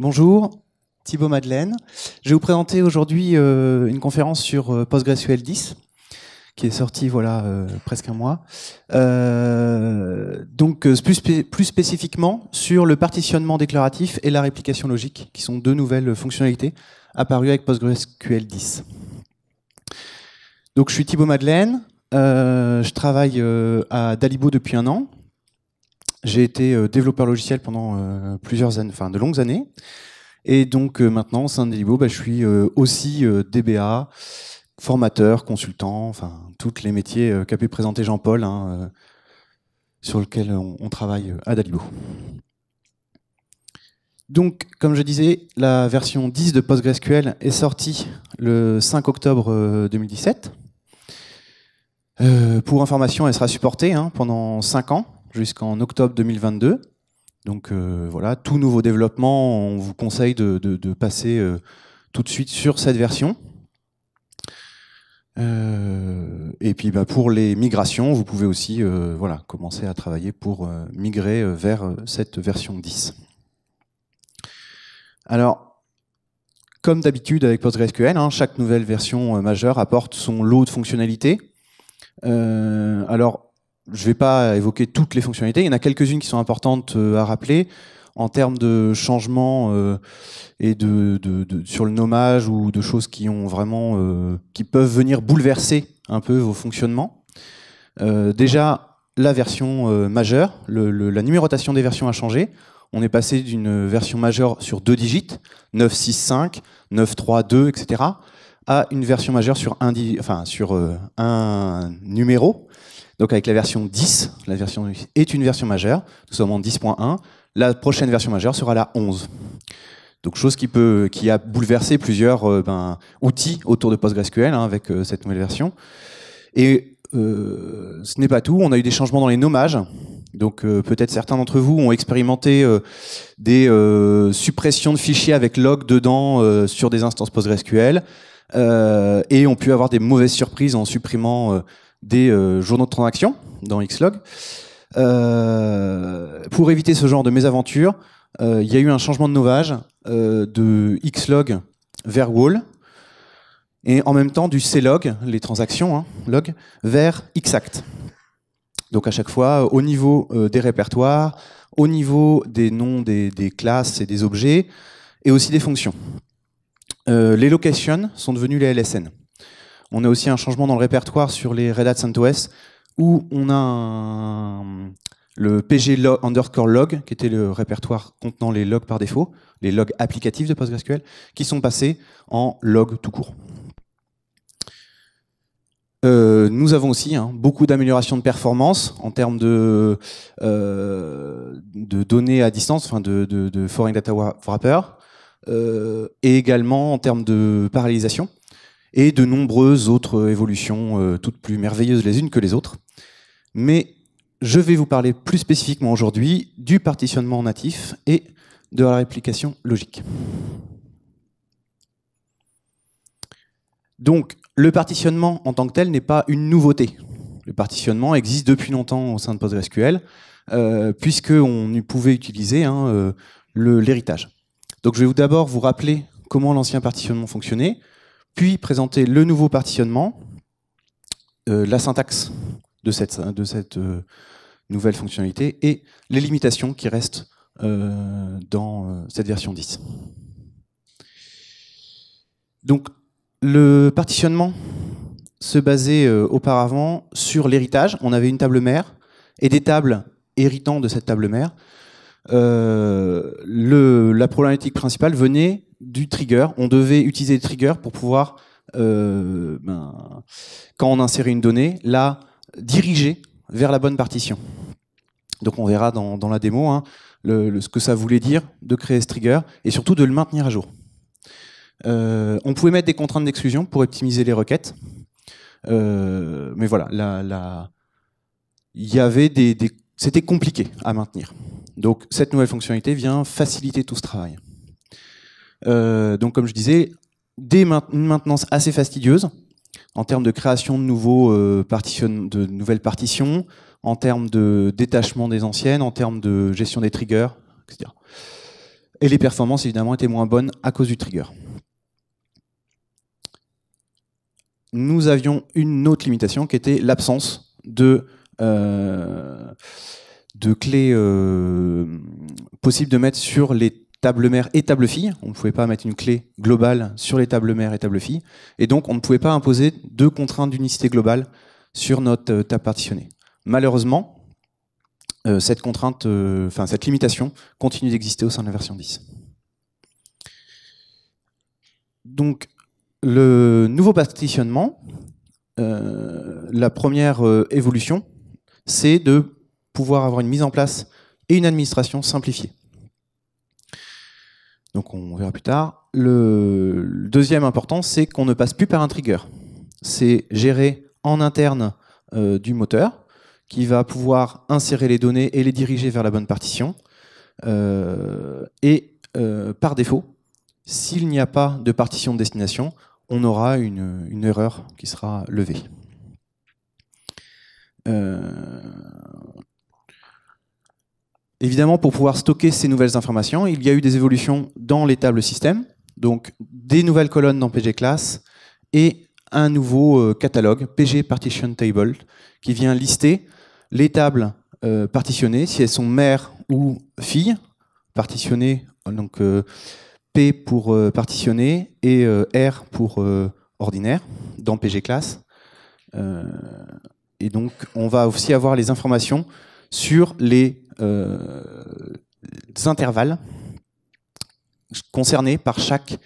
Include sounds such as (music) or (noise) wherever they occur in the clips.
Bonjour, Thibaut Madeleine. Je vais vous présenter aujourd'hui euh, une conférence sur euh, PostgreSQL 10 qui est sortie voilà euh, presque un mois. donc plus, spécifiquement sur le partitionnement déclaratif et la réplication logique, qui sont deux nouvelles fonctionnalités apparues avec PostgreSQL 10. Donc je suis Thibaut Madeleine, je travaille à Dalibo depuis un an. J'ai été développeur logiciel pendant plusieurs années, enfin de longues années. Et donc euh, maintenant, au sein de Delibo, bah, je suis euh, aussi euh, DBA, formateur, consultant, enfin tous les métiers qu'a pu présenter Jean-Paul, hein, sur lesquels on, travaille à Dalibo. Donc, comme je disais, la version 10 de PostgreSQL est sortie le 5 octobre 2017. pour information, elle sera supportée hein, pendant 5 ans, jusqu'en octobre 2022. Donc euh, voilà, tout nouveau développement, on vous conseille de, passer euh, tout de suite sur cette version. Euh, et puis bah, pour les migrations, vous pouvez aussi voilà, commencer à travailler pour migrer vers cette version 10. Alors, comme d'habitude avec PostgreSQL, hein, chaque nouvelle version majeure apporte son lot de fonctionnalités. alors, je ne vais pas évoquer toutes les fonctionnalités. Il y en a quelques-unes qui sont importantes euh, à rappeler en termes de changements euh, et de, sur le nommage ou de choses qui ont vraiment euh, qui peuvent venir bouleverser un peu vos fonctionnements. déjà, la version majeure, la numérotation des versions a changé. On est passé d'une version majeure sur deux digits, 965, 932, etc., à une version majeure sur un, enfin, sur, un numéro donc avec la version 10, la version est une version majeure, nous sommes en 10.1, la prochaine version majeure sera la 11. Donc chose qui, peut, qui a bouleversé plusieurs euh, ben, outils autour de PostgreSQL hein, avec euh, cette nouvelle version. Et euh, ce n'est pas tout, on a eu des changements dans les nommages. Donc peut-être certains d'entre vous ont expérimenté des suppressions de fichiers avec log dedans sur des instances PostgreSQL et ont pu avoir des mauvaises surprises en supprimant des euh, journaux de transaction dans Xlog. Euh, pour éviter ce genre de mésaventures, euh, il y a eu un changement de novage de Xlog vers Wall, et en même temps du CLog, les transactions, hein, log, vers Xact. Donc à chaque fois, au niveau des répertoires, au niveau des noms des, classes et des objets, et aussi des fonctions. les locations sont devenues les LSN. On a aussi un changement dans le répertoire sur les Red Hat CentOS où on a le PG log, underscore log, qui était le répertoire contenant les logs par défaut, les logs applicatifs de PostgreSQL, qui sont passés en log tout court. Euh, nous avons aussi hein, beaucoup d'améliorations de performance en termes de, euh, données à distance, de, Foreign Data Wrapper, euh, et également en termes de parallélisation et de nombreuses autres évolutions, euh, toutes plus merveilleuses les unes que les autres. Mais je vais vous parler plus spécifiquement aujourd'hui du partitionnement natif et de la réplication logique. Donc, le partitionnement en tant que tel n'est pas une nouveauté. Le partitionnement existe depuis longtemps au sein de PostgreSQL, euh, puisqu'on pouvait utiliser hein, euh, l'héritage. Donc, je vais d'abord vous rappeler comment l'ancien partitionnement fonctionnait, puis présenter le nouveau partitionnement, euh, la syntaxe de cette, euh, nouvelle fonctionnalité et les limitations qui restent euh, dans cette version 10. Donc le partitionnement se basait auparavant sur l'héritage. On avait une table mère et des tables héritant de cette table mère. la problématique principale venait du trigger. On devait utiliser le trigger pour pouvoir, euh, ben, quand on insérait une donnée, la diriger vers la bonne partition. Donc on verra dans, la démo hein, ce que ça voulait dire de créer ce trigger et surtout de le maintenir à jour. Euh, on pouvait mettre des contraintes d'exclusion pour optimiser les requêtes. Euh, mais voilà, c'était compliqué à maintenir. Donc cette nouvelle fonctionnalité vient faciliter tout ce travail. Euh, donc, comme je disais, des une maintenance assez fastidieuse en termes de création euh, de nouvelles partitions, en termes de détachement des anciennes, en termes de gestion des triggers, etc. Et les performances, évidemment, étaient moins bonnes à cause du trigger. Nous avions une autre limitation qui était l'absence de, euh, clés possibles de mettre sur les tables mères et tables filles. On ne pouvait pas mettre une clé globale sur les tables mères et tables filles. Et donc, on ne pouvait pas imposer deux contraintes d'unicité globale sur notre euh, table partitionnée. Malheureusement, euh, euh, cette limitation continue d'exister au sein de la version 10. Donc, le nouveau partitionnement, la première évolution, c'est de pouvoir avoir une mise en place et une administration simplifiée. Donc on verra plus tard. Le, deuxième important, c'est qu'on ne passe plus par un trigger. C'est géré en interne euh, du moteur qui va pouvoir insérer les données et les diriger vers la bonne partition. Euh, et euh, par défaut, s'il n'y a pas de partition de destination, on aura une, une erreur qui sera levée. Évidemment, pour pouvoir stocker ces nouvelles informations, il y a eu des évolutions dans les tables système, donc des nouvelles colonnes dans PG Class et un nouveau euh, catalogue, PG Partition Table, qui vient lister les tables euh, partitionnées, si elles sont mères ou filles, partitionnées, donc euh, P pour partitionner et R pour ordinaire, dans PG Class. et donc, on va aussi avoir les informations sur les euh, intervalles concernés par chaque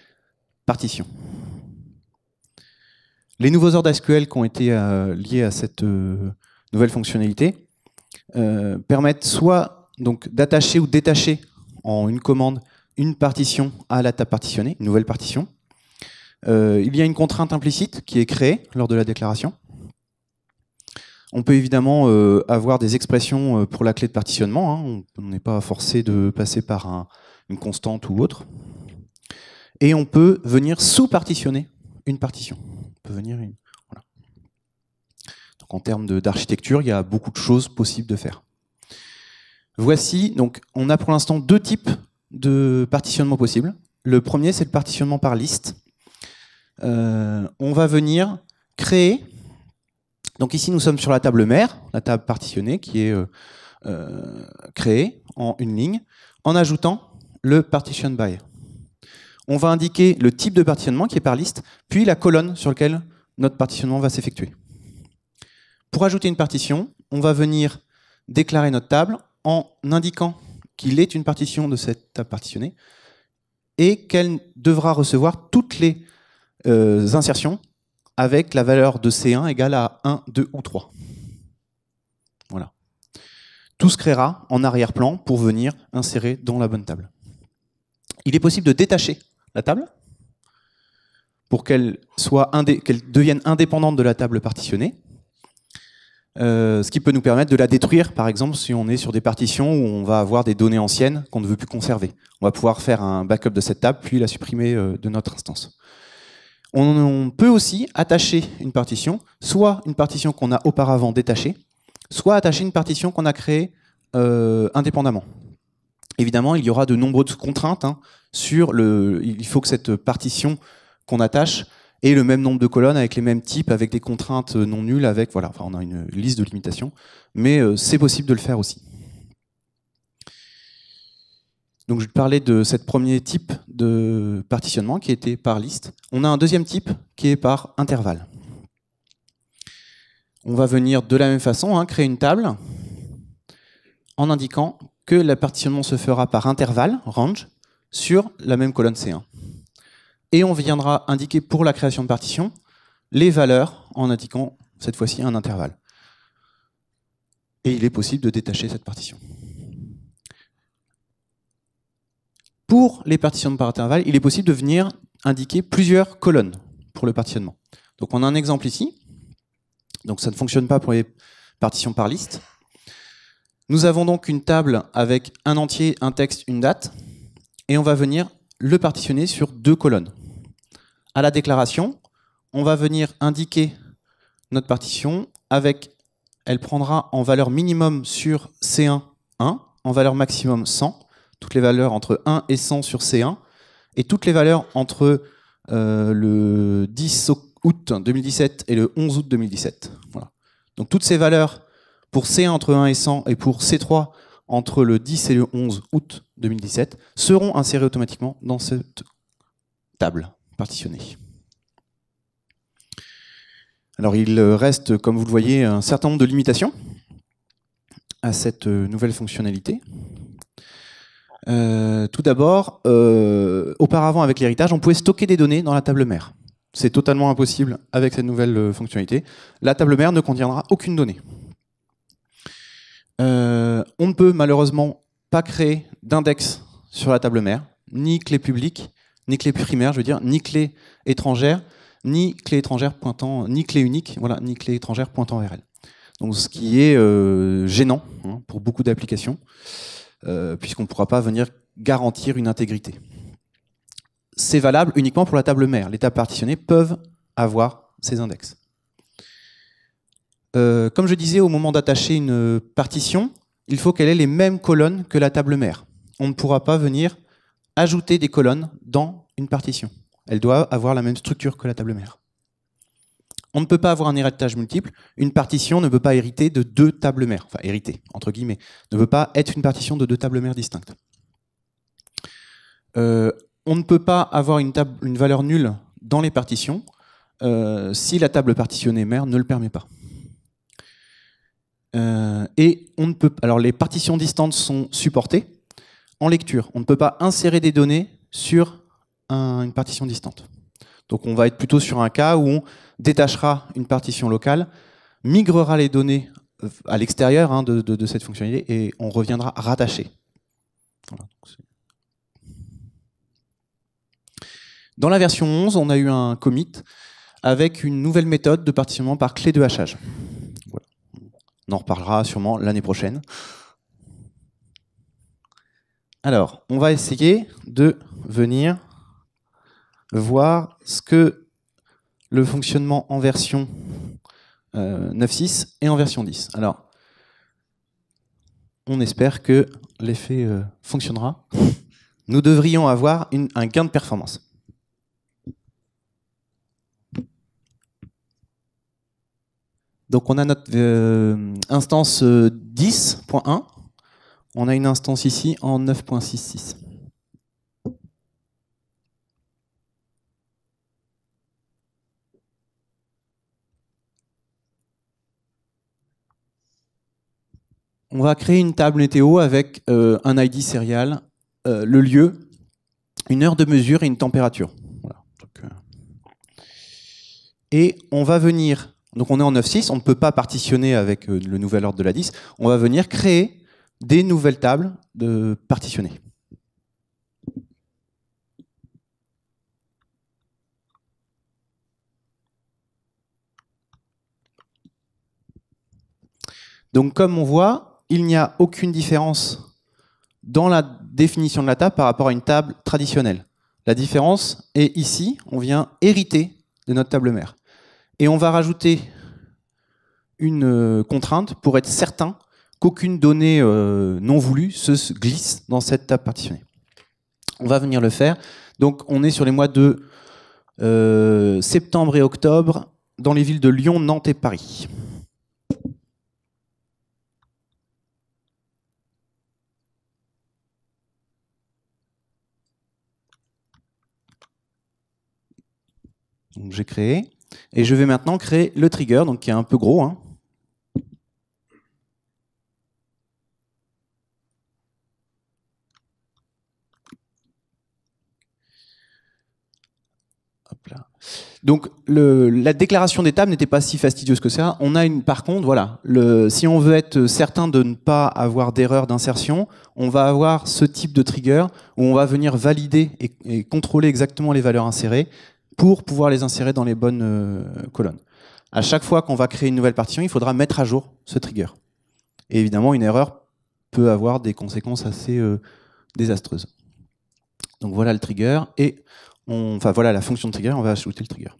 partition. Les nouveaux ordres SQL qui ont été euh, liés à cette euh, nouvelle fonctionnalité permettent soit donc d'attacher ou détacher en une commande une partition à la table partitionnée, une nouvelle partition. il y a une contrainte implicite qui est créée lors de la déclaration. On peut évidemment euh, avoir des expressions euh, pour la clé de partitionnement. Hein. On n'est pas forcé de passer par une constante ou autre. Et on peut venir sous-partitionner une partition. On peut venir Donc en termes d'architecture, il y a beaucoup de choses possibles de faire. Voici, donc on a pour l'instant deux types de partitionnement possibles. Le premier, c'est le partitionnement par liste. Euh, on va venir créer donc ici, nous sommes sur la table mère, la table partitionnée qui est euh, euh, créée en une ligne, en ajoutant le partition by. On va indiquer le type de partitionnement qui est par liste, puis la colonne sur laquelle notre partitionnement va s'effectuer. Pour ajouter une partition, on va venir déclarer notre table en indiquant qu'il est une partition de cette table partitionnée et qu'elle devra recevoir toutes les euh, insertions avec la valeur de C1 égale à 1, 2 ou 3. Voilà. Tout se créera en arrière-plan pour venir insérer dans la bonne table. Il est possible de détacher la table pour qu'elle devienne indépendante de la table partitionnée. Euh, ce qui peut nous permettre de la détruire, par exemple, si on est sur des partitions où on va avoir des données anciennes qu'on ne veut plus conserver. On va pouvoir faire un backup de cette table, puis la supprimer euh, de notre instance. On, peut aussi attacher une partition, soit une partition qu'on a auparavant détachée, soit attacher une partition qu'on a créée euh, indépendamment. Évidemment, il y aura de nombreuses contraintes hein, sur le. Il faut que cette partition qu'on attache ait le même nombre de colonnes avec les mêmes types, avec des contraintes non nulles, avec voilà. Enfin, on a une liste de limitations, mais euh, c'est possible de le faire aussi. Donc je parlais de ce premier type de partitionnement qui était par liste. On a un deuxième type qui est par intervalle. On va venir de la même façon hein, créer une table en indiquant que le partitionnement se fera par intervalle, range, sur la même colonne C1. Et on viendra indiquer pour la création de partition les valeurs en indiquant cette fois-ci un intervalle. Et il est possible de détacher cette partition. Pour les partitions par intervalle, il est possible de venir indiquer plusieurs colonnes pour le partitionnement. Donc on a un exemple ici. Donc ça ne fonctionne pas pour les partitions par liste. Nous avons donc une table avec un entier, un texte, une date, et on va venir le partitionner sur deux colonnes. À la déclaration, on va venir indiquer notre partition avec, elle prendra en valeur minimum sur C1 1, en valeur maximum 100, toutes les valeurs entre 1 et 100 sur C1, et toutes les valeurs entre euh, le 10 août 2017 et le 11 août 2017. Voilà. Donc toutes ces valeurs pour C1 entre 1 et 100 et pour C3 entre le 10 et le 11 août 2017 seront insérées automatiquement dans cette table partitionnée. Alors il reste, comme vous le voyez, un certain nombre de limitations à cette nouvelle fonctionnalité. Euh, tout d'abord, euh, auparavant avec l'héritage, on pouvait stocker des données dans la table mère. C'est totalement impossible avec cette nouvelle euh, fonctionnalité. La table mère ne contiendra aucune donnée. on ne peut malheureusement pas créer d'index sur la table mère, ni clé publique, ni clé primaire, je veux dire, ni clé étrangère, ni clé étrangère pointant, ni clé unique, voilà, ni clé étrangère pointant elle. Donc, ce qui est gênant hein, pour beaucoup d'applications. Euh, puisqu'on ne pourra pas venir garantir une intégrité. C'est valable uniquement pour la table mère. Les tables partitionnées peuvent avoir ces index. Euh, comme je disais, au moment d'attacher une partition, il faut qu'elle ait les mêmes colonnes que la table mère. On ne pourra pas venir ajouter des colonnes dans une partition. Elle doit avoir la même structure que la table mère. On ne peut pas avoir un héritage multiple. Une partition ne peut pas hériter de deux tables mères. Enfin, hériter, entre guillemets. Ne peut pas être une partition de deux tables mères distinctes. Euh, on ne peut pas avoir une, valeur nulle dans les partitions euh, si la table partitionnée mère ne le permet pas. Euh, et on ne peut, alors les partitions distantes sont supportées en lecture. On ne peut pas insérer des données sur une partition distante. Donc on va être plutôt sur un cas où on détachera une partition locale, migrera les données euh, à l'extérieur hein, de, cette fonctionnalité et on reviendra rattacher. Dans la version 11, on a eu un commit avec une nouvelle méthode de partitionnement par clé de hachage. On en reparlera sûrement l'année prochaine. Alors, on va essayer de venir voir ce que le fonctionnement en version 9.6 euh, et en version 10. Alors, on espère que l'effet euh, fonctionnera. (laughs) Nous devrions avoir un gain de performance. Donc on a notre euh, instance 10.1, on a une instance ici en 9.66. on va créer une table météo avec euh, un ID serial, euh, le lieu, une heure de mesure et une température. Euh, et on va venir, donc on est en 9.6, on ne peut pas partitionner avec le nouvel ordre de la 10, on va venir créer des nouvelles tables de partitionner. Donc comme on voit, il n'y a aucune différence dans la définition de la table par rapport à une table traditionnelle. La différence est ici, on vient hériter de notre table mère. Et on va rajouter une euh, contrainte pour être certain qu'aucune donnée euh, non voulue se glisse dans cette table partitionnée. On va venir le faire. Donc on est sur les mois de euh, septembre et octobre dans les villes de Lyon, Nantes et Paris. J'ai créé. Et je vais maintenant créer le trigger, donc qui est un peu gros. Hein. Donc la déclaration d'étape n'était pas si fastidieuse que ça. On a une, par contre, voilà, si on veut être certain de ne pas avoir d'erreur d'insertion, on va avoir ce type de trigger où on va venir valider et contrôler exactement les valeurs insérées pour pouvoir les insérer dans les bonnes euh, colonnes. À chaque fois qu'on va créer une nouvelle partition, il faudra mettre à jour ce trigger. Et évidemment, une erreur peut avoir des conséquences assez euh, désastreuses. Donc voilà le trigger, et enfin voilà la fonction de trigger, on va ajouter le trigger.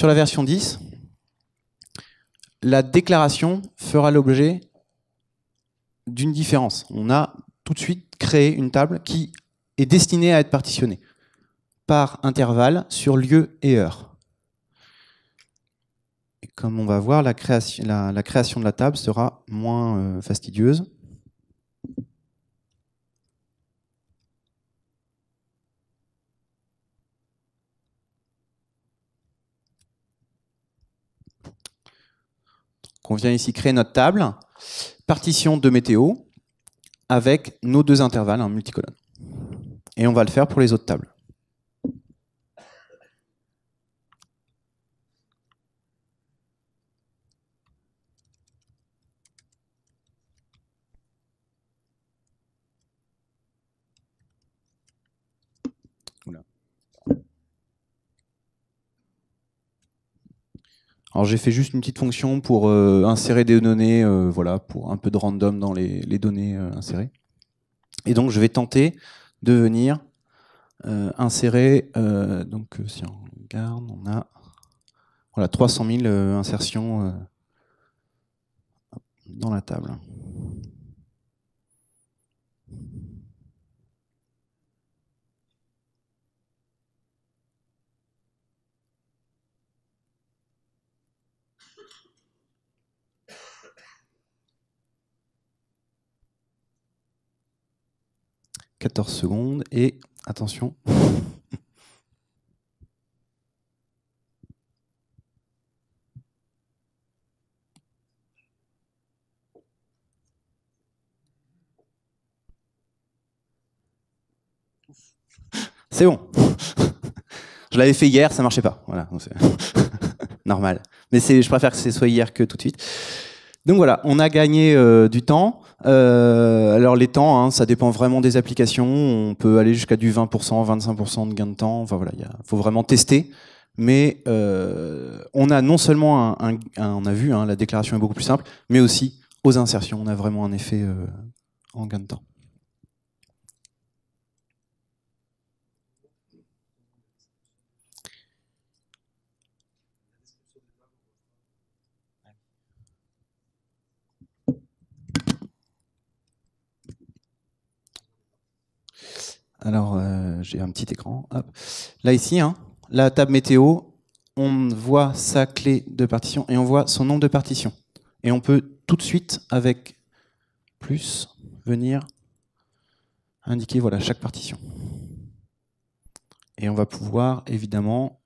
Sur la version 10, la déclaration fera l'objet d'une différence. On a tout de suite créé une table qui est destinée à être partitionnée par intervalle sur lieu et heure. Comme on va voir, la création, la, création de la table sera moins euh, fastidieuse. On vient ici créer notre table, partition de météo, avec nos deux intervalles, en multicolonne. Et on va le faire pour les autres tables. Alors j'ai fait juste une petite fonction pour euh, insérer des données, euh, voilà, pour un peu de random dans les, données euh, insérées. Et donc je vais tenter de venir insérer, donc si on regarde, on a voilà, 300 000 insertions dans la table. 14 secondes et attention. C'est bon. Je l'avais fait hier, ça marchait pas. Voilà, (laughs) normal. Mais je préfère que ce soit hier que tout de suite. Donc voilà, on a gagné euh, du temps. Euh, alors les temps, hein, ça dépend vraiment des applications. On peut aller jusqu'à du 20%, 25% de gain de temps. Enfin voilà, il faut vraiment tester. Mais euh, on a non seulement un, on a vu, hein, la déclaration est beaucoup plus simple, mais aussi aux insertions, on a vraiment un effet en gain de temps. Alors, euh, j'ai un petit écran. Là, ici, hein, la table météo, on voit sa clé de partition et on voit son nombre de partitions. Et on peut tout de suite, avec plus, venir indiquer voilà, chaque partition. Et on va pouvoir, évidemment,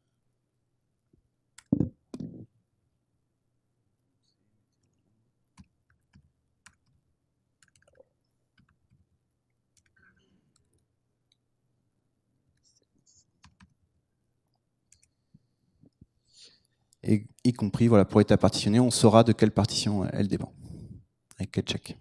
et y compris voilà, pour état partitionné, on saura de quelle partition elle dépend, avec quel check.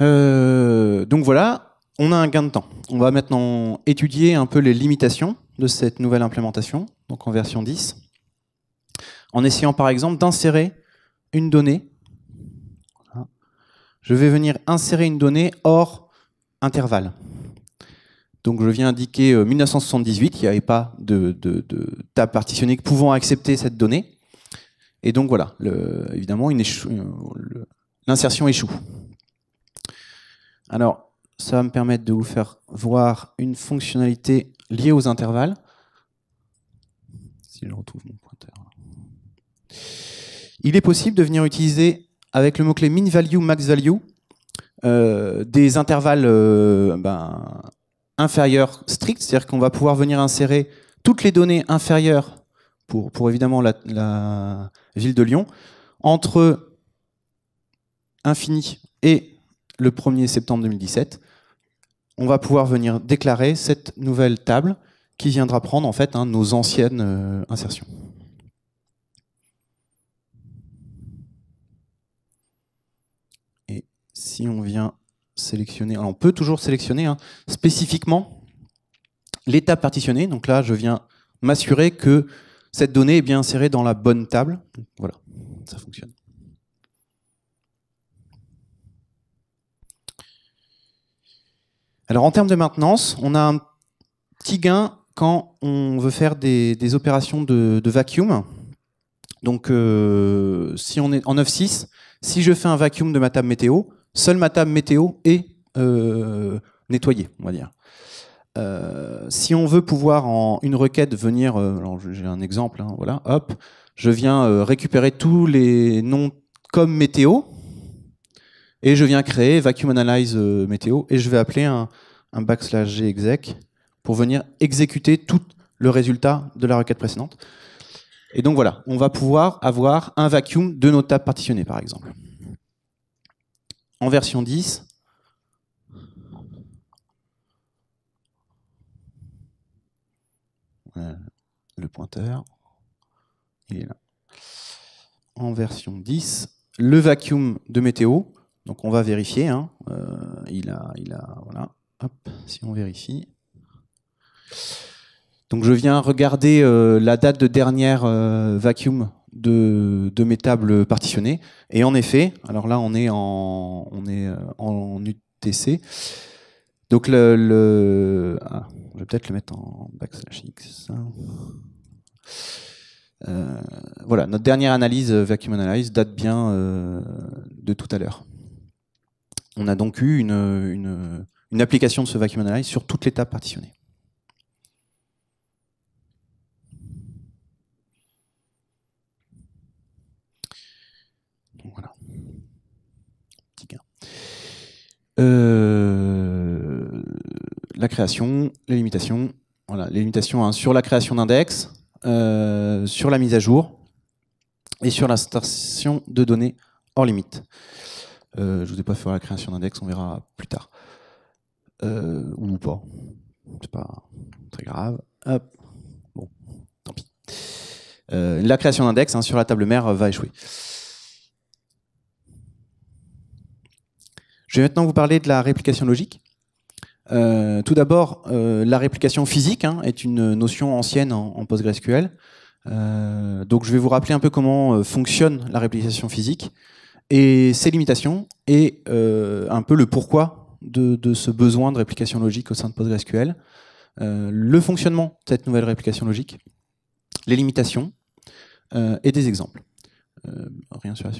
Euh, donc voilà, on a un gain de temps. On va maintenant étudier un peu les limitations de cette nouvelle implémentation, donc en version 10, en essayant par exemple d'insérer une donnée. Je vais venir insérer une donnée hors intervalle. Donc je viens indiquer 1978, euh, il n'y avait pas de, table partitionnée pouvant accepter cette donnée. Et donc voilà, évidemment, euh, l'insertion échoue. Alors, ça va me permettre de vous faire voir une fonctionnalité liée aux intervalles. Si je retrouve mon pointeur. Il est possible de venir utiliser avec le mot-clé min value, max value, euh, des intervalles ben, inférieur strict, c'est-à-dire qu'on va pouvoir venir insérer toutes les données inférieures pour, pour évidemment la, ville de Lyon entre infini et le 1er septembre 2017. On va pouvoir venir déclarer cette nouvelle table qui viendra prendre en fait hein, nos anciennes euh, insertions. Et si on vient on peut toujours sélectionner hein, spécifiquement l'étape partitionnée. Donc là, je viens m'assurer que cette donnée est bien insérée dans la bonne table. Voilà, ça fonctionne. Alors en termes de maintenance, on a petit gain quand on veut faire des, opérations de, de, vacuum. Donc, euh, si on est en 9.6, si je fais un vacuum de ma table météo, seule ma table météo est euh, nettoyée, on va dire. Euh, si on veut pouvoir en une requête venir, euh, j'ai un exemple, hein, voilà, hop, je viens euh, récupérer tous les noms comme météo et je viens créer vacuum analyze météo et je vais appeler un backslash g exec pour venir exécuter tout le résultat de la requête précédente. Et donc voilà, on va pouvoir avoir un vacuum de nos tables partitionnées par exemple. En version 10, le pointeur, il est là. En version 10, le vacuum de météo, donc on va vérifier, hein, euh, il a, il a, voilà, hop, si on vérifie. Donc je viens regarder euh, la date de dernière euh, vacuum de, de, mes tables partitionnées, et en effet, alors là on est en, on est en UTC, donc le, ah, je vais peut-être le mettre en backslash x. Euh, voilà, notre dernière analyse euh, vacuum analyse date bien euh, de tout à l'heure. On a donc eu une, application de ce vacuum analyze sur toute l'étape partitionnée. Donc voilà. Petit gain. Euh, la création, les limitations. Voilà, les limitations hein, sur la création d'index, euh, sur la mise à jour et sur l'insertion de données hors limite. Euh, je ne vous ai pas fait la création d'index, on verra plus tard. Ou pas. C'est pas très grave. Bon, tant pis. La création d'index hein, sur la table mère va échouer. Je vais maintenant vous parler de la réplication logique. Euh, tout d'abord, euh, la réplication physique hein, est une notion ancienne en, PostgreSQL. Euh, donc je vais vous rappeler un peu comment fonctionne la réplication physique et ses limitations et un peu le pourquoi de, de, ce besoin de réplication logique au sein de PostgreSQL, le fonctionnement de cette nouvelle réplication logique, les limitations et des exemples. rien sur la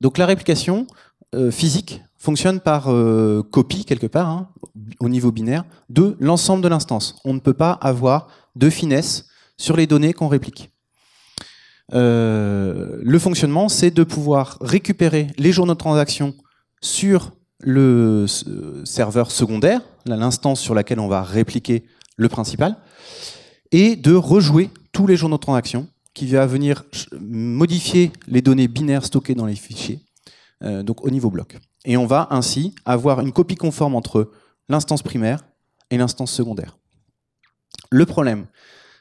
donc la réplication euh, physique fonctionne par euh, copie, quelque part, hein, au niveau binaire, de l'ensemble de l'instance. On ne peut pas avoir de finesse sur les données qu'on réplique. Euh, le fonctionnement, c'est de pouvoir récupérer les journaux de transaction sur le serveur secondaire, l'instance sur laquelle on va répliquer le principal, et de rejouer tous les journaux de transaction qui va venir modifier les données binaires stockées dans les fichiers, euh, donc au niveau bloc. Et on va ainsi avoir une copie conforme entre l'instance primaire et l'instance secondaire. Le problème,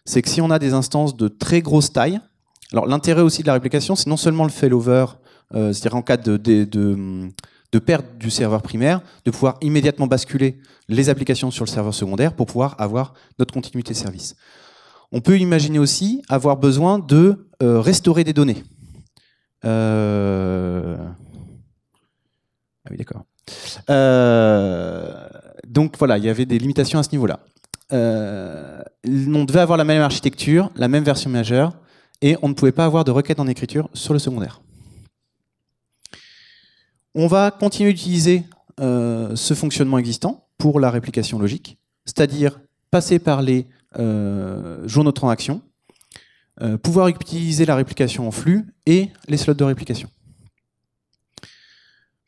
c'est que si on a des instances de très grosse taille, alors l'intérêt aussi de la réplication, c'est non seulement le failover, euh, c'est-à-dire en cas de, perte du serveur primaire, de pouvoir immédiatement basculer les applications sur le serveur secondaire pour pouvoir avoir notre continuité de service. On peut imaginer aussi avoir besoin de euh, restaurer des données. Euh... Ah d'accord. Euh... donc voilà, il y avait des limitations à ce niveau-là. On devait avoir la même architecture, la même version majeure, et on ne pouvait pas avoir de requête en écriture sur le secondaire. On va continuer d'utiliser ce fonctionnement existant pour la réplication logique, c'est-à-dire passer par les journaux de transaction, euh, pouvoir utiliser la réplication en flux et les slots de réplication.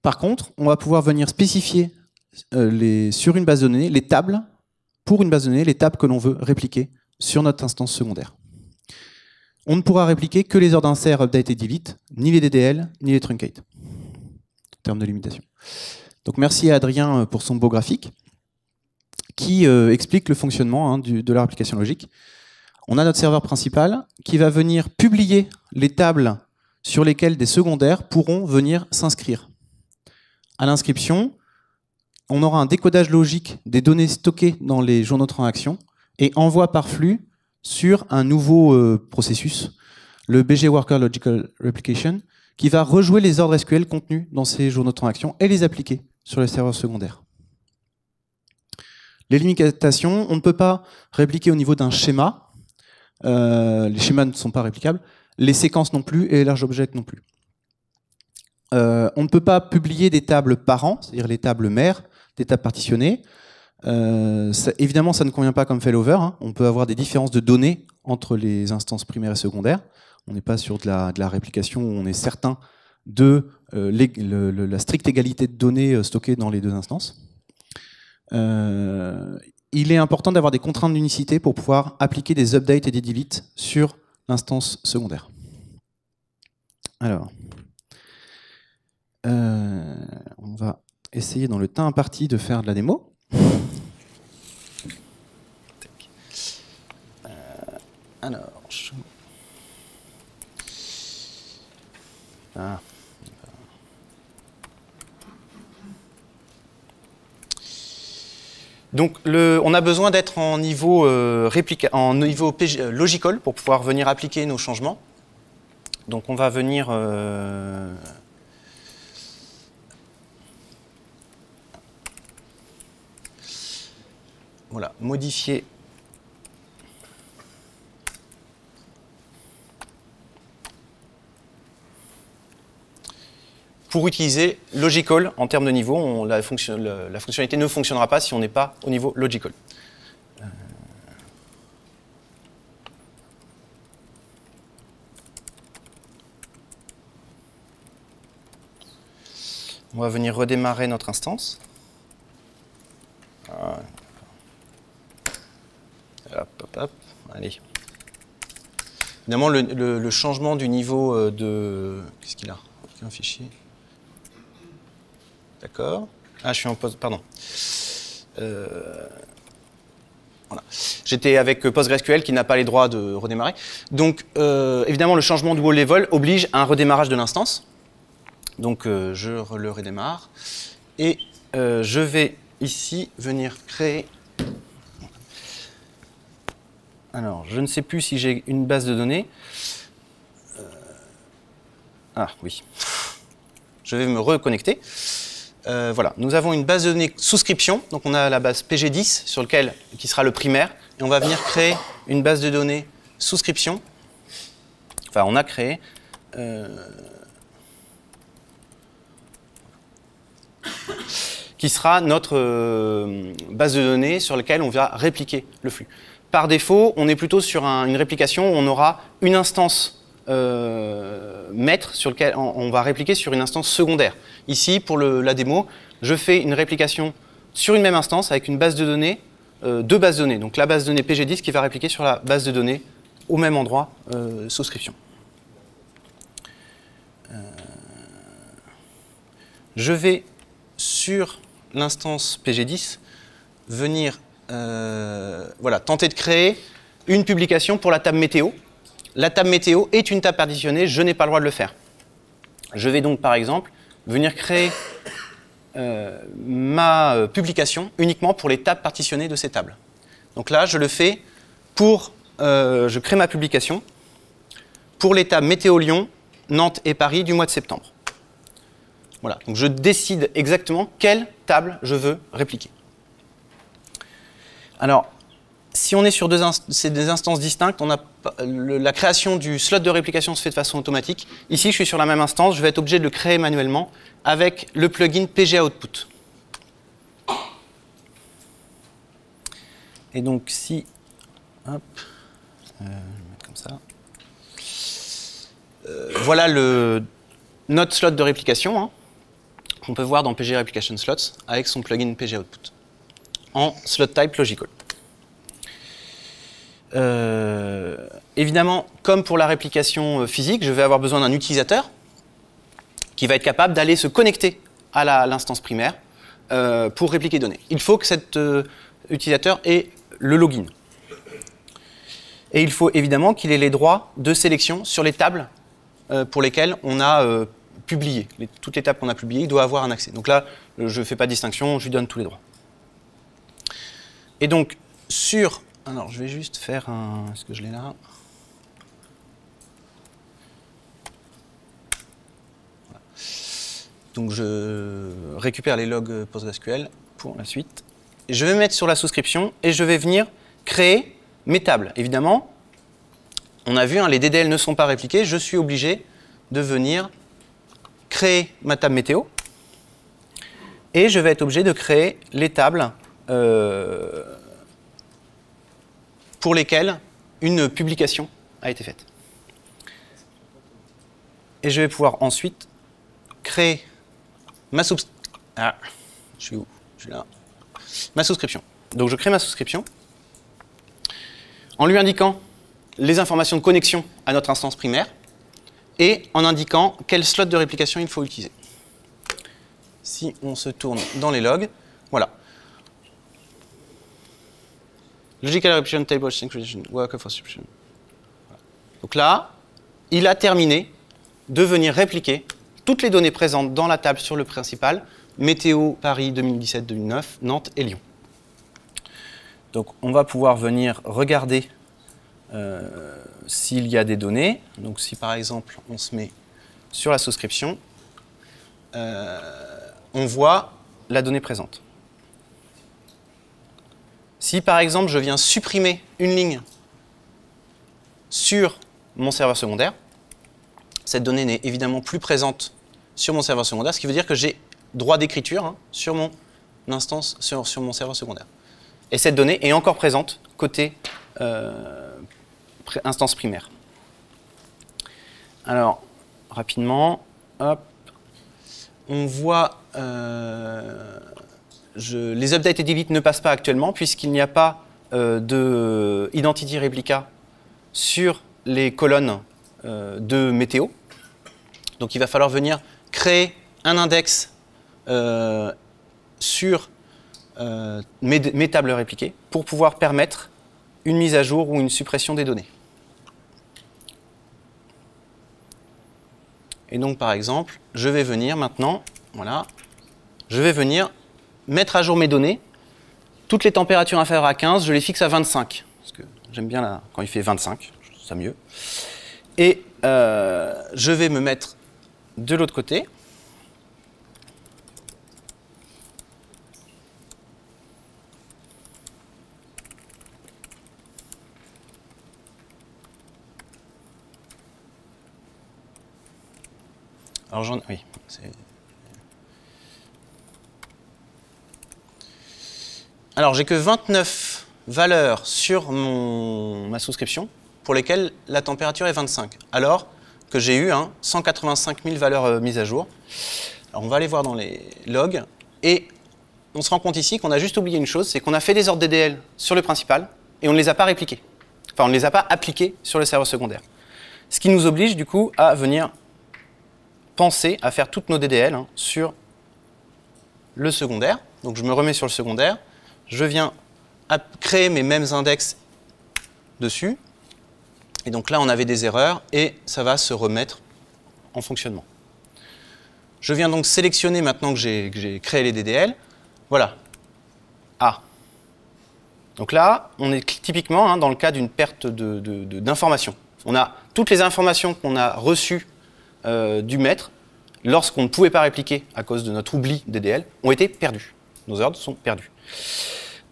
Par contre, on va pouvoir venir spécifier euh, les, sur une base de données les tables, pour une base de données, les tables que l'on veut répliquer sur notre instance secondaire. On ne pourra répliquer que les ordres d'insert, update et delete, ni les DDL, ni les truncate, en termes de limitation. Donc merci à Adrien euh, pour son beau graphique qui euh, explique le fonctionnement hein, de leur application logique. On a notre serveur principal qui va venir publier les tables sur lesquelles des secondaires pourront venir s'inscrire. À l'inscription, on aura un décodage logique des données stockées dans les journaux de transaction et envoi par flux sur un nouveau euh, processus, le BG Worker Logical Replication, qui va rejouer les ordres SQL contenus dans ces journaux de transaction et les appliquer sur les serveurs secondaires. Les limitations, on ne peut pas répliquer au niveau d'un schéma. Euh, les schémas ne sont pas réplicables. Les séquences non plus et large object non plus. Euh, on ne peut pas publier des tables parents, c'est-à-dire les tables mères, des tables partitionnées. Euh, évidemment, ça ne convient pas comme failover. Hein. On peut avoir des différences de données entre les instances primaires et secondaires. On n'est pas sur de la, réplication où on est certain de la stricte égalité de données stockées dans les deux instances. Euh, il est important d'avoir des contraintes d'unicité pour pouvoir appliquer des updates et des deletes sur l'instance secondaire. Alors, on va essayer dans le temps imparti de faire de la démo. alors, ah. Donc on a besoin d'être en niveau, euh, euh, logical pour pouvoir venir appliquer nos changements. Donc on va venir euh, voilà, modifier pour utiliser logical en termes de niveau. la, fonctionnalité ne fonctionnera pas si on n'est pas au niveau logical. Euh. On va venir redémarrer notre instance. Ah. Hop, hop, hop. Allez. Évidemment, le, changement du niveau euh, de... Qu'est-ce qu'il a? Un fichier Ah, je suis en pause, pardon. Euh, voilà. J'étais avec PostgreSQL qui n'a pas les droits de redémarrer. Donc, euh, évidemment, le changement de wall level oblige à un redémarrage de l'instance. Donc, euh, je le redémarre. Et je vais ici venir créer... Alors, je ne sais plus si j'ai une base de données. Ah, oui. Je vais me reconnecter. Euh, voilà, nous avons une base de données souscription, donc on a la base PG10 sur lequel, qui sera le primaire, et on va venir créer une base de données souscription. Enfin, on a créé. Euh, qui sera notre euh, base de données sur laquelle on va répliquer le flux. Par défaut, on est plutôt sur une réplication où on aura une instance euh, maître sur lequel on, va répliquer sur une instance secondaire. Ici, pour la démo, je fais une réplication sur une même instance avec une base de données, euh, deux bases de données. Donc la base de données PG10 qui va répliquer sur la base de données au même endroit, euh, souscription. je vais sur l'instance PG10 venir voilà, tenter de créer une publication pour la table météo la table météo est une table partitionnée, je n'ai pas le droit de le faire. Je vais donc par exemple venir créer euh, ma euh, publication uniquement pour les tables partitionnées de ces tables. Donc là, je le fais pour, euh, je crée ma publication pour les tables météo Lyon, Nantes et Paris du mois de septembre. Voilà, donc je décide exactement quelle table je veux répliquer. Alors, si on est sur deux des instances distinctes, on a, la création du slot de réplication se fait de façon automatique. Ici, je suis sur la même instance, je vais être obligé de le créer manuellement avec le plugin PGA Output. Et donc si, hop, euh, comme ça. Euh, voilà le, notre slot de réplication hein, qu'on peut voir dans PGA Replication Slots avec son plugin PGA Output en slot type logical. Euh, évidemment, comme pour la réplication euh, physique, je vais avoir besoin d'un utilisateur qui va être capable d'aller se connecter à l'instance primaire euh, pour répliquer données. Il faut que cet utilisateur ait le login. Et il faut évidemment qu'il ait les droits de sélection sur les tables pour lesquelles on a publié. toutes les tables qu'on a publiées, il doit avoir un accès. Donc là, je ne fais pas de distinction, je lui donne tous les droits. Et donc, sur alors, je vais juste faire un... Est-ce que je l'ai là? Donc, je récupère les logs PostgreSQL pour la suite. je vais me mettre sur la souscription et je vais venir créer mes tables. Évidemment, on a vu, hein, les DDL ne sont pas répliqués, je suis obligé de venir créer ma table météo et je vais être obligé de créer les tables euh, pour lesquelles une publication a été faite. Et je vais pouvoir ensuite créer ma ah, je suis où? Je suis là. Ma souscription. Donc je crée ma souscription en lui indiquant les informations de connexion à notre instance primaire et en indiquant quel slot de réplication il faut utiliser. Si on se tourne dans les logs, voilà. Logical Replication Table Synchronization Worker for Subscription. Donc là, il a terminé de venir répliquer toutes les données présentes dans la table sur le principal, météo Paris 2017-2009, Nantes et Lyon. Donc on va pouvoir venir regarder euh, s'il y a des données. Donc si par exemple on se met sur la souscription, euh, on voit la donnée présente. Si par exemple je viens supprimer une ligne sur mon serveur secondaire, cette donnée n'est évidemment plus présente sur mon serveur secondaire, ce qui veut dire que j'ai droit d'écriture hein, sur mon instance, sur, mon serveur secondaire. Et cette donnée est encore présente côté euh, instance primaire. Alors, rapidement, on voit euh, les updates et delete ne passent pas actuellement puisqu'il n'y a pas euh, de identity replica sur les colonnes euh, de météo. Donc il va falloir venir créer un index euh, sur mes, tables répliquées pour pouvoir permettre une mise à jour ou une suppression des données. Et donc par exemple, je vais venir maintenant, voilà, je vais venir mettre à jour mes données. Toutes les températures inférieures à 15, je les fixe à 25. Parce que j'aime bien quand il fait 25, je trouve ça mieux. Et euh, je vais me mettre de l'autre côté. Alors j'en... Oui, c'est... Alors, j'ai que 29 valeurs sur ma souscription pour lesquelles la température est 25, alors que j'ai eu 185 000 valeurs euh, mises à jour. Alors, on va aller voir dans les logs et on se rend compte ici qu'on a juste oublié une chose, c'est qu'on a fait des ordres DDL sur le principal et on ne les a pas répliqués. Enfin, on ne les a pas appliqués sur le serveur secondaire. Ce qui nous oblige du coup à venir penser à faire toutes nos DDL hein, sur le secondaire. Donc je me remets sur le secondaire je viens créer mes mêmes index dessus. Et donc là, on avait des erreurs et ça va se remettre en fonctionnement. Je viens donc sélectionner maintenant que j'ai créé les DDL. Voilà. A. Donc là, on est typiquement hein, dans le cas d'une perte d'informations. on a toutes les informations qu'on a reçues euh, du maître lorsqu'on ne pouvait pas répliquer à cause de notre oubli DDL ont été perdues. Nos ordres sont perdus.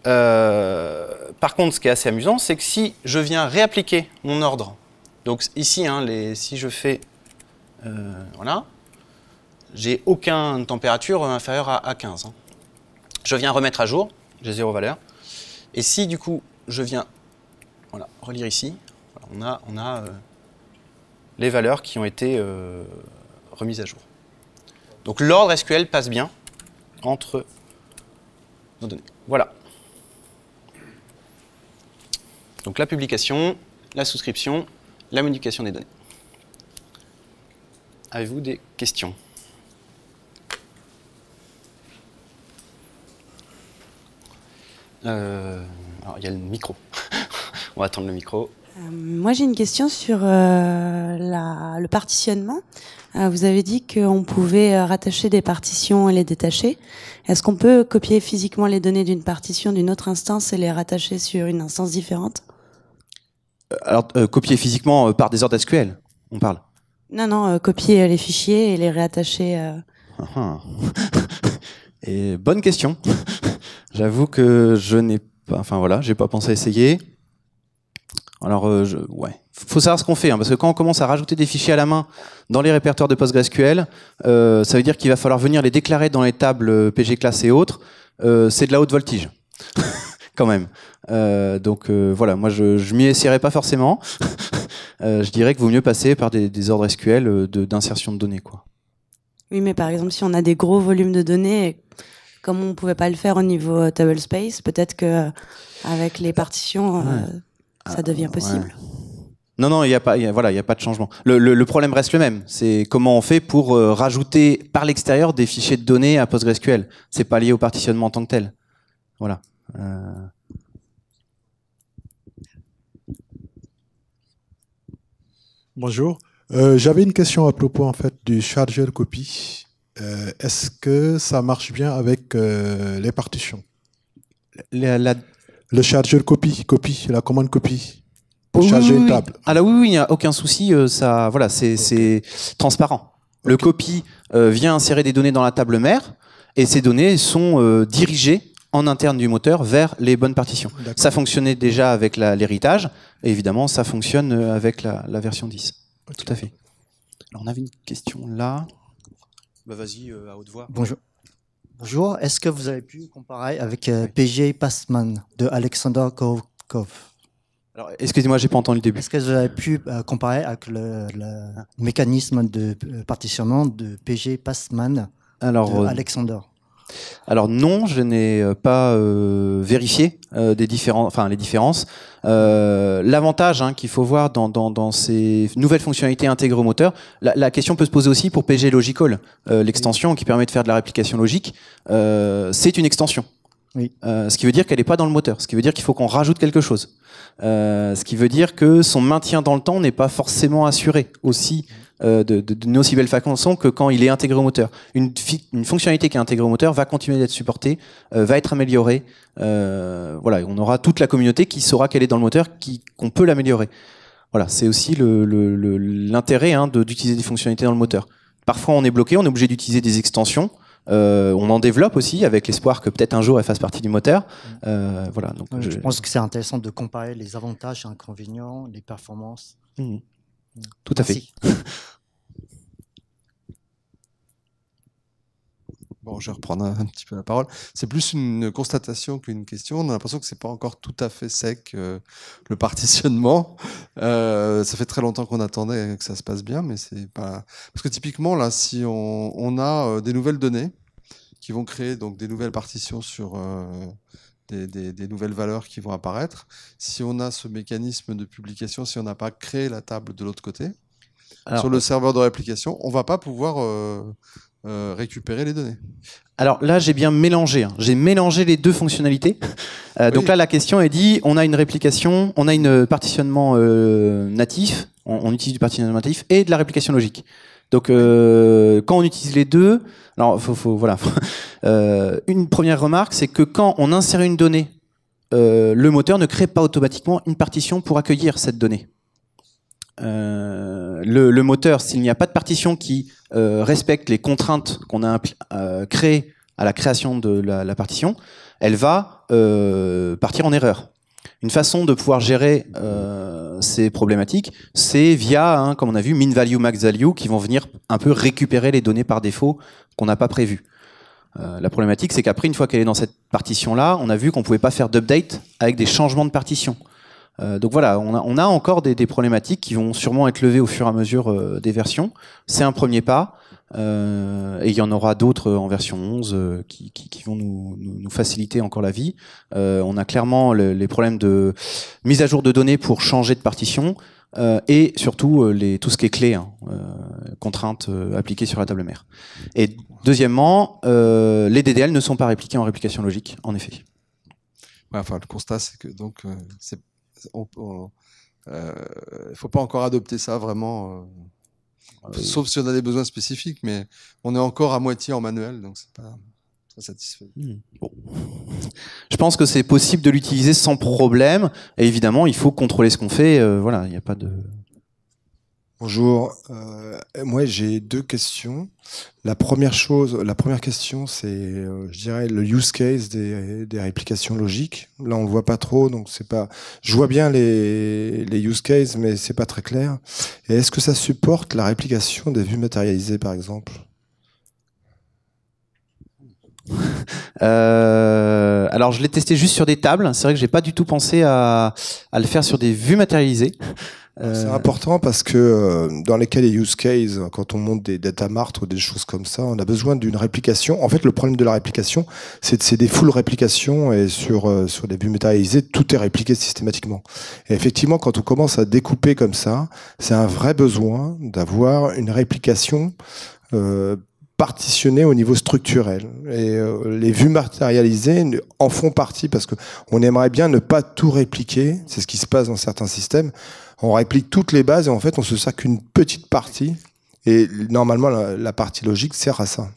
Euh, par contre, ce qui est assez amusant, c'est que si je viens réappliquer mon ordre, donc ici, hein, si je fais, euh, voilà, j'ai aucune température inférieure à, 15. Hein. Je viens remettre à jour, j'ai zéro valeur. Et si du coup, je viens relire ici, on a, on a euh, les valeurs qui ont été remises à jour. Donc l'ordre SQL passe bien entre nos données. Voilà. Donc la publication, la souscription, la modification des données. Avez-vous des questions? Euh, il y a le micro. (laughs) On va attendre le micro. Euh, moi, j'ai une question sur euh, le partitionnement. vous avez dit qu'on pouvait rattacher des partitions et les détacher. Est-ce qu'on peut copier physiquement les données d'une partition d'une autre instance et les rattacher sur une instance différente? Alors, euh, copier physiquement euh, par des ordres SQL, on parle Non, non, copier les fichiers et les réattacher. Ah, ah. (laughs) et bonne question. (laughs) J'avoue que je n'ai pas, enfin voilà, j'ai pas pensé à essayer. Alors, euh, je, ouais, faut savoir ce qu'on fait, hein, parce que quand on commence à rajouter des fichiers à la main dans les répertoires de PostgreSQL, euh, ça veut dire qu'il va falloir venir les déclarer dans les tables euh, PG classe et autres. Euh, c'est de la haute voltige, (laughs) quand même. Euh, donc euh, voilà, moi je, je m'y essaierai pas forcément. (laughs) Euh, je dirais qu'il vaut mieux passer par des, des ordres SQL de- d'insertion de, données, quoi. Oui, mais par exemple, si on a des gros volumes de données, comme on pouvait pas le faire au niveau table space, peut-être que avec les partitions, ça devient possible. Non, non, il y a pas, il y a- voilà, il a pas de changement. Le, le- le problème reste le même. C'est comment on fait pour rajouter par l'extérieur des fichiers de données à PostgreSQL. C'est pas lié au partitionnement en tant que tel. Voilà. Euh, Bonjour. Euh, J'avais une question à propos en fait du chargeur copie. Euh, Est-ce que ça marche bien avec les partitions? La- la- Le chargeur copie, copie, la commande copie. Pour charger Oui, une table. oui. Ah là oui, oui, il n'y a aucun souci. ça, voilà, c'est transparent. Le copie euh, vient insérer des données dans la table mère et ces données sont dirigées en interne du moteur vers les bonnes partitions. Ça fonctionnait déjà avec l'héritage et évidemment ça fonctionne euh, avec la, la version 10. Tout à fait. Alors on avait une question là. Bah vas-y euh, à haute voix. Bonjour. Bonjour. Est-ce que vous avez pu comparer avec euh, PG Passman de Alexander Kovkov Alors excusez-moi, j'ai pas entendu le début. Est-ce que vous avez pu euh, comparer avec le, le mécanisme de partitionnement de PG Passman Alors de euh, Alexander? Alors non, je n'ai euh, pas euh, vérifié euh, des différents, enfin les différences. Euh, L'avantage hein, qu'il faut voir dans, dans, dans ces nouvelles fonctionnalités intégrées au moteur, la, la question peut se poser aussi pour PG Logical, l'extension qui permet de faire de la réplication logique. c'est une extension. Oui. Euh, ce qui veut dire qu'elle n'est pas dans le moteur. Ce qui veut dire qu'il faut qu'on rajoute quelque chose. Euh, ce qui veut dire que son maintien dans le temps n'est pas forcément assuré aussi euh, de, de, aussi belle façon que quand il est intégré au moteur. Une, fonctionnalité qui est intégrée au moteur va continuer d'être supportée, euh, va être améliorée. Euh, voilà, on aura toute la communauté qui saura qu'elle est dans le moteur, qu'on peut l'améliorer. Voilà, c'est aussi le- le- le- l'intérêt hein, de- d'utiliser des fonctionnalités dans le moteur. Parfois, on est bloqué, on est obligé d'utiliser des extensions. Euh, on en développe aussi avec l'espoir que peut-être un jour elle fasse partie du moteur. Voilà, donc je- Je pense que c'est intéressant de comparer les avantages et inconvénients, les performances. Mhm. Tout à fait. (laughs) Bon, je vais reprendre un, petit peu la parole. C'est plus une constatation qu'une question. On a l'impression que c'est pas encore tout à fait sec euh, le (laughs) partitionnement. Euh, ça fait très longtemps qu'on attendait que ça se passe bien, mais c'est pas parce que typiquement là, si on, on a euh, des nouvelles données qui vont créer donc des nouvelles partitions sur des, des- des nouvelles valeurs qui vont apparaître. Si on a ce mécanisme de publication, si on n'a pas créé la table de l'autre côté Alors, sur le serveur de réplication, on va pas pouvoir euh, euh, récupérer les données. Alors là, j'ai bien mélangé. hein. J'ai mélangé les deux fonctionnalités. (laughs) Euh, Donc là, la question est dit on a une réplication, on a une partitionnement natif, on, on utilise du partitionnement natif et de la réplication logique. Donc euh, quand on utilise les deux, alors faut, voilà. (laughs) Euh, une première remarque, c'est que quand on insère une donnée, euh, le moteur ne crée pas automatiquement une partition pour accueillir cette donnée. Le, moteur, s'il n'y a pas de partition qui respecte les contraintes qu'on a créées à la création de la, partition, elle va partir en erreur. Une façon de pouvoir gérer euh, ces problématiques, c'est via, hein, comme on a vu, min value, max value, qui vont venir un peu récupérer les données par défaut qu'on n'a pas prévues. Euh, la problématique, c'est qu'après, une fois qu'elle est dans cette partition-là, on a vu qu'on pouvait pas faire d'update avec des changements de partition. Euh, donc voilà, on a, encore des, problématiques qui vont sûrement être levées au fur et à mesure des versions. C'est un premier pas. Euh, et il y en aura d'autres en version 11 euh, qui, qui- qui vont nous, nous- faciliter encore la vie. Euh, on a clairement le- les problèmes de mise à jour de données pour changer de partition euh, et surtout euh, les, tout ce qui est clé, hein, euh, contraintes euh, appliquées sur la table mère. Et deuxièmement, euh, les DDL ne sont pas répliqués en réplication logique, en effet. Ouais, enfin, le constat, c'est que donc, euh, on- euh, faut pas encore adopter ça vraiment, euh, sauf si on a des besoins spécifiques, mais on est encore à moitié en manuel, donc c'est pas très satisfait. Bon. Je pense que c'est possible de l'utiliser sans problème. Et évidemment, il faut contrôler ce qu'on fait. euh, voilà, il n'y a pas de. Bonjour. Euh, moi, j'ai deux questions. La première chose, la première question, c'est, euh, je dirais, le use case des, réplications logiques. Là, on le voit pas trop, donc c'est pas. Je vois bien les, les use cases, mais c'est pas très clair. Et est-ce que ça supporte la réplication des vues matérialisées, par exemple? (laughs) euh, alors je l'ai testé juste sur des tables. C'est vrai que j'ai pas du tout pensé à, à, le faire sur des vues matérialisées. C'est important parce que euh, dans les cas des use cases, quand on monte des data mart ou des choses comme ça, on a besoin d'une réplication. En fait, le problème de la réplication, c'est c'est des full réplications et sur euh, sur des vues matérialisées, tout est répliqué systématiquement. Et effectivement, quand on commence à découper comme ça, c'est un vrai besoin d'avoir une réplication euh, partitionnée au niveau structurel. Et euh, les vues matérialisées en font partie parce que on aimerait bien ne pas tout répliquer. C'est ce qui se passe dans certains systèmes on réplique toutes les bases et en fait on se sert qu'une petite partie. Et normalement la, partie logique sert à ça.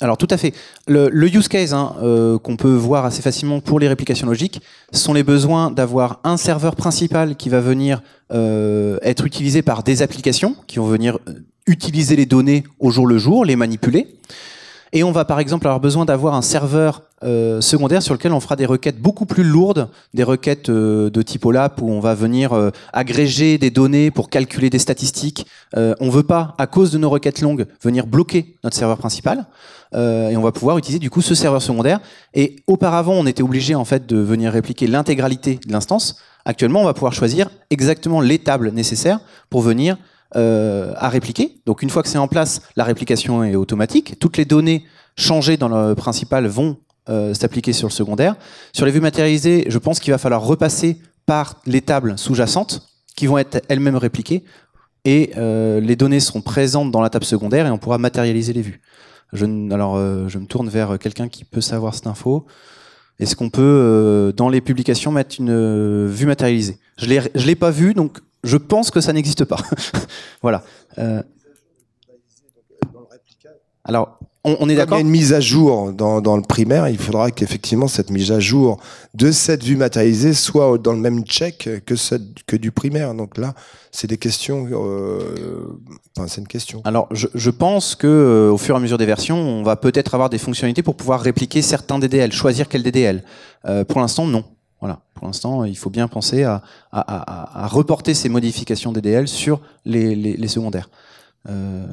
Alors tout à fait. Le, use case hein, euh, qu'on peut voir assez facilement pour les réplications logiques sont les besoins d'avoir un serveur principal qui va venir euh, être utilisé par des applications qui vont venir utiliser les données au jour le jour, les manipuler. Et on va par exemple avoir besoin d'avoir un serveur euh, secondaire sur lequel on fera des requêtes beaucoup plus lourdes, des requêtes euh, de type OLAP où on va venir euh, agréger des données pour calculer des statistiques. on veut pas, à cause de nos requêtes longues, venir bloquer notre serveur principal. et on va pouvoir utiliser du coup ce serveur secondaire. Et auparavant, on était obligé en fait de venir répliquer l'intégralité de l'instance. Actuellement, on va pouvoir choisir exactement les tables nécessaires pour venir euh, à répliquer. Donc une fois que c'est en place, la réplication est automatique. Toutes les données changées dans le principal vont euh, s'appliquer sur le secondaire. Sur les vues matérialisées, je pense qu'il va falloir repasser par les tables sous-jacentes qui vont être elles-mêmes répliquées et euh, les données seront présentes dans la table secondaire et on pourra matérialiser les vues. Je, alors je me tourne vers quelqu'un qui peut savoir cette info. Est-ce qu'on peut, dans les publications, mettre une vue matérialisée? Je ne l'ai pas vu, donc je pense que ça n'existe pas. (laughs) voilà. Euh, alors, on, est d'accord. Il y a une mise à jour dans, dans le primaire. Il faudra qu'effectivement cette mise à jour de cette vue matérialisée soit dans le même check que celle, que du primaire. Donc là, c'est des questions. Euh, enfin, c'est une question. Alors, je, je pense que euh, au fur et à mesure des versions, on va peut-être avoir des fonctionnalités pour pouvoir répliquer certains DDL, choisir quel DDL. Pour l'instant, non. Voilà. Pour l'instant, il faut bien penser à, à, à, reporter ces modifications DDL sur les, les, les secondaires. Euh,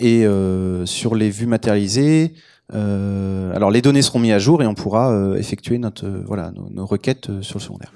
et euh, sur les vues matérialisées, euh, alors les données seront mises à jour et on pourra euh, effectuer notre, voilà, nos, nos requêtes sur le secondaire.